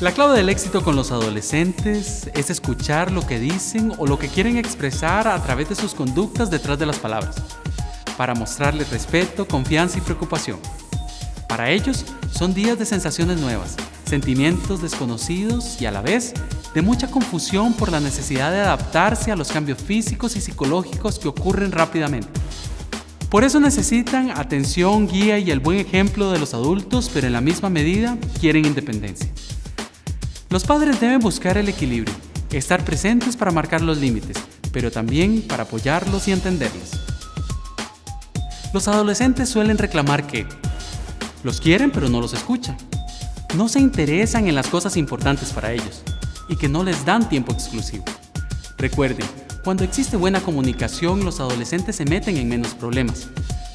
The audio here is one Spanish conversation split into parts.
La clave del éxito con los adolescentes es escuchar lo que dicen o lo que quieren expresar a través de sus conductas detrás de las palabras, para mostrarles respeto, confianza y preocupación. Para ellos son días de sensaciones nuevas, sentimientos desconocidos y a la vez de mucha confusión por la necesidad de adaptarse a los cambios físicos y psicológicos que ocurren rápidamente. Por eso necesitan atención, guía y el buen ejemplo de los adultos, pero en la misma medida quieren independencia. Los padres deben buscar el equilibrio, estar presentes para marcar los límites, pero también para apoyarlos y entenderlos. Los adolescentes suelen reclamar que los quieren pero no los escuchan, no se interesan en las cosas importantes para ellos y que no les dan tiempo exclusivo. Recuerden, cuando existe buena comunicación, los adolescentes se meten en menos problemas.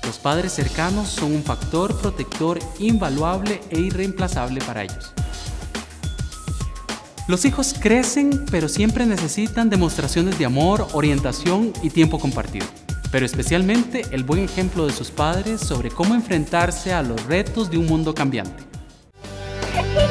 Los padres cercanos son un factor protector invaluable e irreemplazable para ellos. Los hijos crecen, pero siempre necesitan demostraciones de amor, orientación y tiempo compartido, pero especialmente el buen ejemplo de sus padres sobre cómo enfrentarse a los retos de un mundo cambiante. Yay!